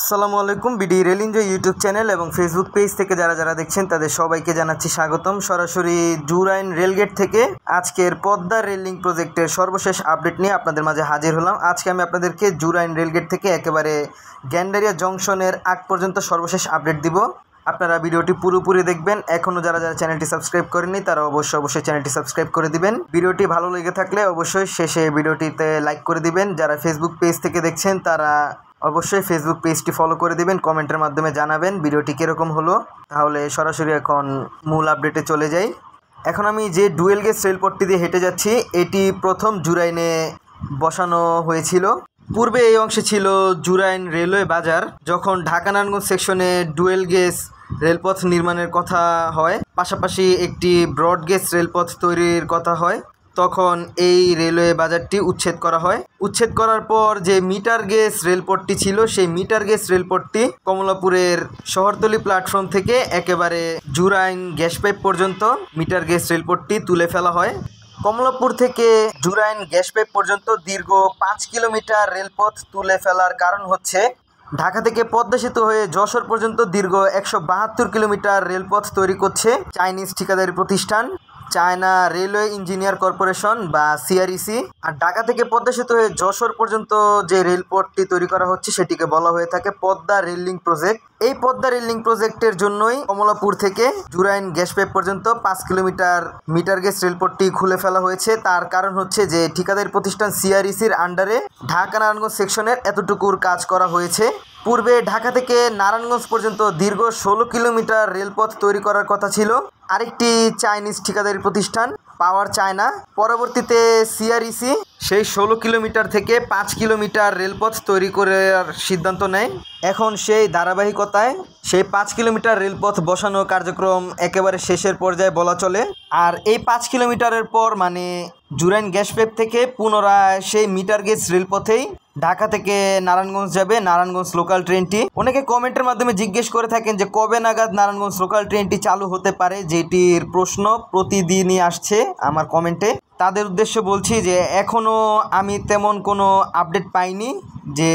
আসসালামু আলাইকুম BD rail enjoy YouTube channel এবং ফেসবুক পেজ থেকে যারা যারা দেখছেন, তাদের সবাইকে জানাচ্ছি স্বাগতম। সরাসরি জুরাইন রেলগেট থেকে আজকের পদ্মা রেলিং প্রজেক্টের সর্বশেষ আপডেট নিয়ে আপনাদের মাঝে হাজির হলাম। আজকে আমি আপনাদেরকে জুরাইন রেলগেট থেকে একেবারে গ্যান্ডারিয়া জংশনের আগ পর্যন্ত সর্বশেষ আপডেট দিব। আপনারা ভিডিওটি পুরোপুরি দেখবেন। এখনও যারা যারা চ্যানেলটি সাবস্ক্রাইব করেননি, তারা অবশ্যই অবশ্যই চ্যানেলটি সাবস্ক্রাইব করে দিবেন। ভিডিওটি ভালো লেগে থাকলে অবশ্যই শেষে ভিডিওটিতে লাইক করে দিবেন। যারা ফেসবুক পেজ থেকে দেখছেন, তারা অবশ্যই ফেসবুক পেজটি ফলো করে দিবেন কমেন্টের মাধ্যমে জানাবেন ভিডিওটি কীরকম হলো। তাহলে সরাসরি এখন মূল আপডেটে চলে যাই। এখন আমি যে ডুয়েল গেজ রেলপট্টি দিয়ে হেঁটে যাচ্ছি, এটি প্রথম জুরাইনে বসানো হয়েছিল। পূর্বে এই অংশে ছিল জুরাইন রেলওয়ে বাজার, যখন ঢাকা সেকশনে ডুয়েল গেজ রেলপথ নির্মাণের কথা হয়। পাশাপাশি একটি ব্রড গেজ রেলপথ তৈরির কথা হয়। তখন এই রেলওয়ে বাজারটি উচ্ছেদ করা হয়। উচ্ছেদ করার পর যে মিটার গেজ রেলপথটি ছিল, সেই মিটার গেজ রেলপথটি কমলাপুরের শহরতলি প্ল্যাটফর্ম থেকে একেবারে জুরাইন গ্যাস পাইপ পর্যন্ত মিটার গেজ রেলপথটি তুলে ফেলা হয়। কমলাপুর থেকে জুরাইন গ্যাস পাইপ পর্যন্ত দীর্ঘ পাঁচ কিলোমিটার রেলপথ তুলে ফেলার কারণ হচ্ছে, ঢাকা থেকে পদ্মা সেতু হয়ে যশোর পর্যন্ত দীর্ঘ একশো বাহাত্তর কিলোমিটার রেলপথ তৈরি করছে চাইনিজ ঠিকাদারি প্রতিষ্ঠান। চায়না রেলওয়ে ইঞ্জিনিয়ার কর্পোরেশন বা সিআরইসি আর ঢাকা থেকে পদ্মা সেতু হয়ে যশোর পর্যন্ত যে রেলপথটি তৈরি করা হচ্ছে, সেটিকে বলা হয়ে থাকে পদ্মা রেল লিঙ্ক প্রজেক্ট। এই পদ্মা রেল লিঙ্ক প্রজেক্টের জন্যই কমলাপুর থেকে জুরাইন গ্যাস পাইপ পর্যন্ত পাঁচ কিলোমিটার মিটার গ্যাস রেলপথটি খুলে ফেলা হয়েছে। তার কারণ হচ্ছে যে ঠিকাদারি প্রতিষ্ঠান সিআরইসির আন্ডারে ঢাকা নারায়ণগঞ্জ সেকশনের এতটুকুর কাজ করা হয়েছে। পূর্বে ঢাকা থেকে নারায়ণগঞ্জ পর্যন্ত দীর্ঘ ষোলো কিলোমিটার রেলপথ তৈরি করার কথা ছিল। আরেকটি চাইনিজ ঠিকাদারি প্রতিষ্ঠান পাওয়ার চায়না পরবর্তীতে সিআরইসি সেই ষোলো কিলোমিটার থেকে পাঁচ কিলোমিটার রেলপথ তৈরি করার সিদ্ধান্ত নেয়। এখন সেই ধারাবাহিকতায় সেই পাঁচ কিলোমিটার রেলপথ বসানো কার্যক্রম একেবারে শেষের পর্যায়ে বলা চলে। আর এই পাঁচ কিলোমিটারের পর মানে জুরাইন গ্যাস পেপ থেকে পুনরায় সেই মিটার গেজ রেলপথেই ঢাকা থেকে নারায়ণগঞ্জ যাবে, নারায়ণগঞ্জ লোকাল ট্রেনটি। অনেকে কমেন্টের মাধ্যমে জিজ্ঞেস করে থাকেন যে কবে নাগাদ নারায়ণগঞ্জ লোকাল ট্রেনটি চালু হতে পারে, যেটির প্রশ্ন প্রতিদিনই আসছে আমার কমেন্টে। তাদের উদ্দেশ্য বলছি যে এখনও আমি তেমন কোনো আপডেট পাইনি যে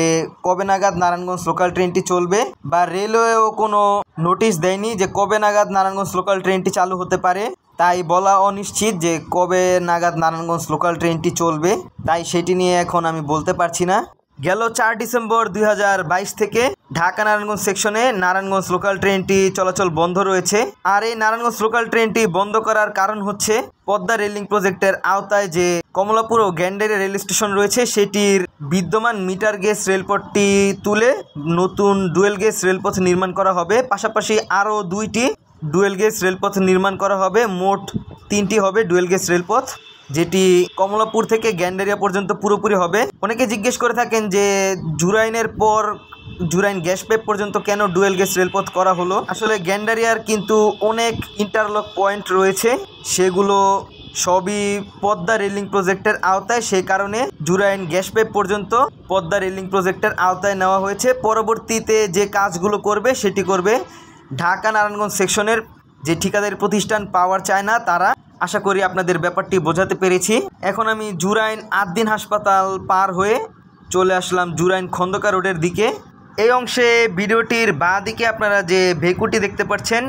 কবে নাগাদ নারায়ণগঞ্জ লোকাল ট্রেনটি চলবে বা রেলওয়েও কোনো নোটিশ দেয়নি যে কবে নাগাদ নারায়ণগঞ্জ লোকাল ট্রেনটি চালু হতে পারে। তাই বলা অনিশ্চিত যে কবে নাগাদ নারায়ণগঞ্জ লোকাল ট্রেনটি চলবে, তাই সেটি নিয়ে এখন আমি বলতে পারছি না। গেল চার ডিসেম্বর দুই হাজার বাইশ থেকে ঢাকা নারায়ণগঞ্জ সেকশনে নারায়ণগঞ্জ লোকাল ট্রেনটি চলাচল বন্ধ রয়েছে। আর এই নারায়ণগঞ্জ লোকাল ট্রেনটি বন্ধ করার কারণ হচ্ছে পদ্মা রেলিং প্রজেক্টের আওতায় যে কমলাপুর ও গ্যান্ডারি রেল স্টেশন রয়েছে, সেটির বিদ্যমান মিটার গেজ রেলপথটি তুলে নতুন ডুয়েল গেজ রেলপথ নির্মাণ করা হবে। পাশাপাশি আরও দুইটি ডুয়েল গেজ রেলপথ নির্মাণ করা হবে। মোট তিনটি হবে ডুয়েল গেজ রেলপথ। যেটি কমলাপুর থেকে গ্যান্ডারিয়া পর্যন্ত পুরোপুরি হবে। অনেকে জিজ্ঞেস করে থাকেন যে, জুরাইনের পর জুরাইন গ্যাস পাইপ পর্যন্ত কেন ডুয়েল গ্যাস রেলপথ করা হলো? আসলে গ্যান্ডারিয়ার কিন্তু অনেক ইন্টারলক পয়েন্ট রয়েছে। সেগুলো সবই পদ্মা রেলিং প্রজেক্টের আওতায়। সেই কারণে জুরাইন গ্যাস পাইপ পর্যন্ত পদ্মা রেলিং প্রজেক্টের আওতায় নেওয়া হয়েছে। পরবর্তীতে যে কাজগুলো করবে, সেটি করবে ঢাকা নারায়ণগঞ্জ সেকশনের যে ঠিকাদারি প্রতিষ্ঠান পাওয়ার চায় না, তারা আশা করি আপনাদের ব্যাপারটি বোঝাতে পেরেছি। এখন আমি জুরাইন আদ্দিন হাসপাতাল পার হয়ে চলে আসলাম জুরাইন খন্দকার রোডের দিকে। এই অংশে ভিডিওটির বাঁ দিকে আপনারা যে ভেকুটি দেখতে পাচ্ছেন,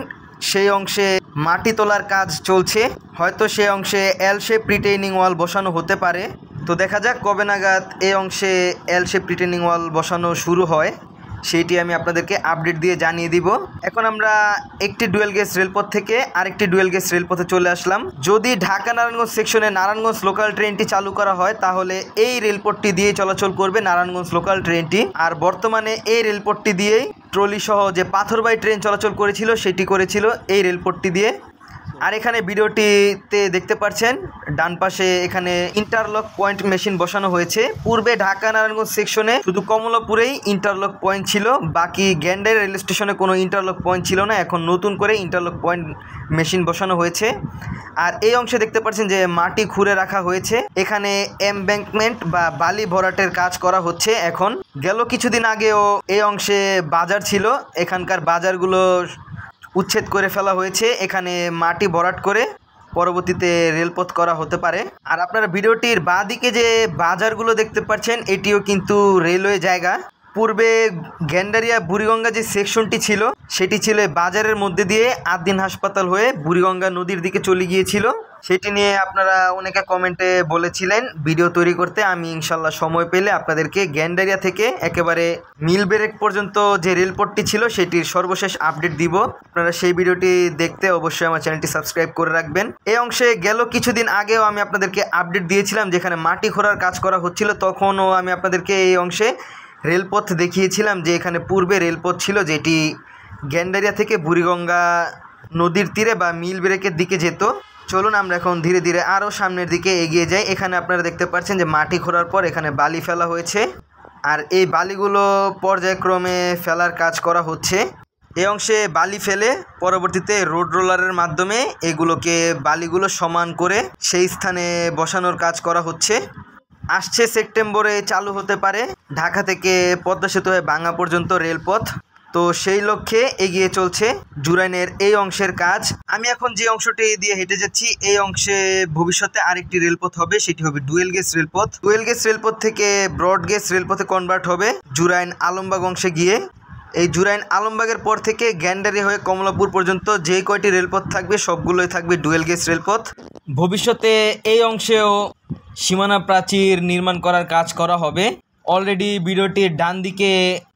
সেই অংশে মাটি তোলার কাজ চলছে। হয়তো সেই অংশে এল শেপ রিটেইনিং ওয়াল বসানো হতে পারে। তো দেখা যাক কবে নাগাদ এই অংশে এল রিটেইনিং ওয়াল বসানো শুরু হয়। সেইটি আমি আপনাদেরকে আপডেট দিয়ে জানিয়ে দিব। এখন আমরা একটি ডুয়েল গেজ রেলপথ থেকে আরেকটি ডুয়েল গেজ রেলপথে চলে আসলাম। যদি ঢাকা নারায়ণগঞ্জ সেকশনে নারায়ণগঞ্জ লোকাল ট্রেনটি চালু করা হয়, তাহলে এই রেলপথটি দিয়ে চলাচল করবে নারায়ণগঞ্জ লোকাল ট্রেনটি। আর বর্তমানে এই রেলপথটি দিয়েই ট্রলি সহ যে পাথরবাই ট্রেন চলাচল করেছিল, সেটি করেছিল এই রেলপথটি দিয়ে। আর এখানে ভিডিওটিতে দেখতে পাচ্ছেন ডান পাশে এখানে ইন্টারলক পয়েন্ট মেশিন বসানো হয়েছে। পূর্বে ঢাকা নারায়ণগঞ্জ সেকশনে শুধু কমলাপুরেই ইন্টারলক পয়েন্ট ছিল, বাকি গ্যান্ডাই রেল স্টেশনে কোনো ইন্টারলক পয়েন্ট ছিল না, এখন নতুন করে ইন্টারলক পয়েন্ট মেশিন বসানো হয়েছে। আর এই অংশে দেখতে পাচ্ছেন যে মাটি খুঁড়ে রাখা হয়েছে। এখানে এমব্যাঙ্কমেন্ট বা বালি ভরাটের কাজ করা হচ্ছে এখন। গেল কিছুদিন আগেও এই অংশে বাজার ছিল। এখানকার বাজারগুলো উচ্ছেদ করে ফেলা হয়েছে। এখানে মাটি ভরাট করে পরবর্তীতে রেলপথ করা হতে পারে। আর আপনারা ভিডিওটির বাঁ দিকে যে বাজারগুলো দেখতে পাচ্ছেন, এটিও কিন্তু রেলওয়ে জায়গা। পূর্বে গ্যান্ডারিয়া বুড়িগঙ্গা যে সেকশনটি ছিল, সেটি ছিল বাজারের মধ্যে দিয়ে আদিন হাসপাতাল হয়ে বুড়িগঙ্গা নদীর দিকে চলে গিয়েছিল। সেটি নিয়ে আপনারা অনেকে কমেন্টে বলেছিলেন, ভিডিও তৈরি করতে। আমি ইনশাল্লাহ সময় পেলে আপনাদেরকে গ্যান্ডারিয়া থেকে একেবারে মিল ব্রেক পর্যন্ত যে রেলপথটি ছিল, সেটির সর্বশেষ আপডেট দিব। আপনারা সেই ভিডিওটি দেখতে অবশ্যই আমার চ্যানেলটি সাবস্ক্রাইব করে রাখবেন। এই অংশে গেল কিছুদিন আগেও আমি আপনাদেরকে আপডেট দিয়েছিলাম, যেখানে মাটি খোঁড়ার কাজ করা হচ্ছিল, তখনও আমি আপনাদেরকে এই অংশে রেলপথ দেখিয়েছিলাম যে এখানে পূর্বে রেলপথ ছিল যেটি গ্যান্ডারিয়া থেকে বুড়িগঙ্গা নদীর তীরে বা মিল ব্রেকের দিকে যেত। চলুন আমরা এখন ধীরে ধীরে আরও সামনের দিকে এগিয়ে যাই। এখানে আপনারা দেখতে পাচ্ছেন যে মাটি খোঁড়ার পর এখানে বালি ফেলা হয়েছে। আর এই বালিগুলো পর্যায়ক্রমে ফেলার কাজ করা হচ্ছে। এই অংশে বালি ফেলে পরবর্তীতে রোড রোলারের মাধ্যমে এগুলোকে বালিগুলো সমান করে সেই স্থানে বসানোর কাজ করা হচ্ছে। আসছে সেপ্টেম্বরে, চালু হতে পারে। ঢাকা থেকে পদ্মা সেতু হয়ে বাংলা পর্যন্ত রেলপথ। তো সেই লক্ষ্যে এগিয়ে চলছে জুরাইনের এই অংশের কাজ। আমি এখন যে অংশটি দিয়ে হেঁটে যাচ্ছি, এই অংশে ভবিষ্যতে আরেকটি রেলপথ হবে, সেটি হবে ডুয়েল গেস রেলপথ। ডুয়েল গেস রেলপথ থেকে ব্রড গেস রেলপথে কনভার্ট হবে জুরাইন আলমবাগ অংশে গিয়ে। এই জুরাইন আলমবাগের পর থেকে গ্যান্ডারি হয়ে কমলাপুর পর্যন্ত যে কয়টি রেলপথ থাকবে, সবগুলোই থাকবে ডুয়েল গেজ রেলপথ। ভবিষ্যতে এই অংশেও সীমানা প্রাচীর নির্মাণ করার কাজ করা হবে। অলরেডি ভিডিওটির ডান দিকে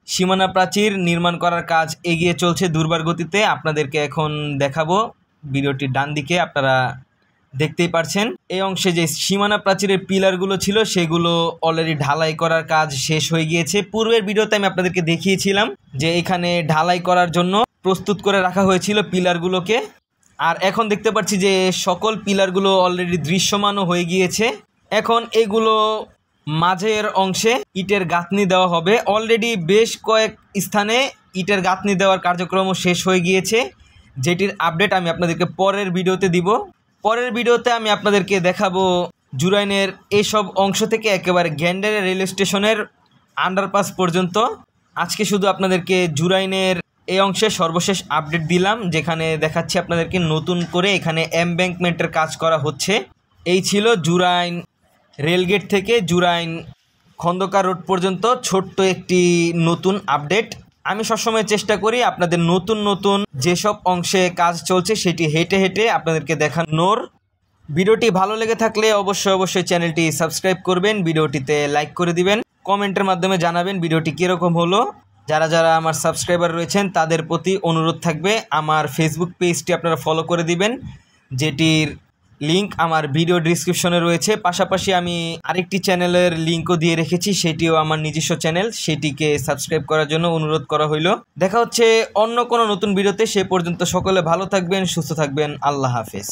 সীমানা প্রাচীর নির্মাণ করার কাজ এগিয়ে চলছে দুর্বার গতিতে। আপনাদেরকে এখন দেখাবো। ভিডিওটির ডান দিকে আপনারা দেখতেই পারছেন। এই অংশে যে সীমানা প্রাচীরের পিলারগুলো ছিল, সেগুলো অলরেডি ঢালাই করার কাজ শেষ হয়ে গিয়েছে। পূর্বের ভিডিওতে আমি আপনাদেরকে দেখিয়েছিলাম যে এখানে ঢালাই করার জন্য প্রস্তুত করে রাখা হয়েছিল পিলারগুলোকে। আর এখন দেখতে পাচ্ছি যে সকল পিলারগুলো অলরেডি দৃশ্যমানও হয়ে গিয়েছে। এখন এগুলো মাঝের অংশে ইটের গাঁথনি দেওয়া হবে। অলরেডি বেশ কয়েক স্থানে ইটের গাঁথনি দেওয়ার কার্যক্রমও শেষ হয়ে গিয়েছে। যেটির আপডেট আমি আপনাদেরকে পরের ভিডিওতে দিব। পরের ভিডিওতে আমি আপনাদেরকে দেখাবো জুরাইনের এসব অংশ থেকে একেবারে গ্যান্ডারে রেল স্টেশনের আন্ডারপাস পর্যন্ত। আজকে শুধু আপনাদেরকে জুরাইনের এই অংশে সর্বশেষ আপডেট দিলাম, যেখানে দেখাচ্ছি আপনাদেরকে নতুন করে এখানে এমব্যাঙ্কমেন্টের কাজ করা হচ্ছে। এই ছিল জুরাইন রেলগেট থেকে জুরাইন খন্দকার রোড পর্যন্ত ছোট্ট একটি নতুন আপডেট। আমি সবসময় চেষ্টা করি আপনাদের নতুন নতুন যেসব অংশে কাজ চলছে সেটি হেঁটে হেঁটে আপনাদেরকে দেখানোর। ভিডিওটি ভালো লেগে থাকলে অবশ্যই অবশ্যই চ্যানেলটি সাবস্ক্রাইব করবেন, ভিডিওটিতে লাইক করে দিবেন, কমেন্টের মাধ্যমে জানাবেন ভিডিওটি কীরকম হলো। যারা যারা আমার সাবস্ক্রাইবার রয়েছেন, তাদের প্রতি অনুরোধ থাকবে, আমার ফেসবুক পেজটি আপনারা ফলো করে দিবেন, যেটির লিংক আমার ভিডিও ডিসক্রিপশনে রয়েছে। পাশাপাশি আমি আরেকটি চ্যানেলের লিঙ্কও দিয়ে রেখেছি, সেটিও আমার নিজস্ব চ্যানেল সেটিকে সাবস্ক্রাইব করার জন্য অনুরোধ করা হইল। দেখা হচ্ছে অন্য কোনো নতুন ভিডিওতে সে পর্যন্ত সকলে ভালো থাকবেন, সুস্থ থাকবেন, আল্লাহ হাফেজ।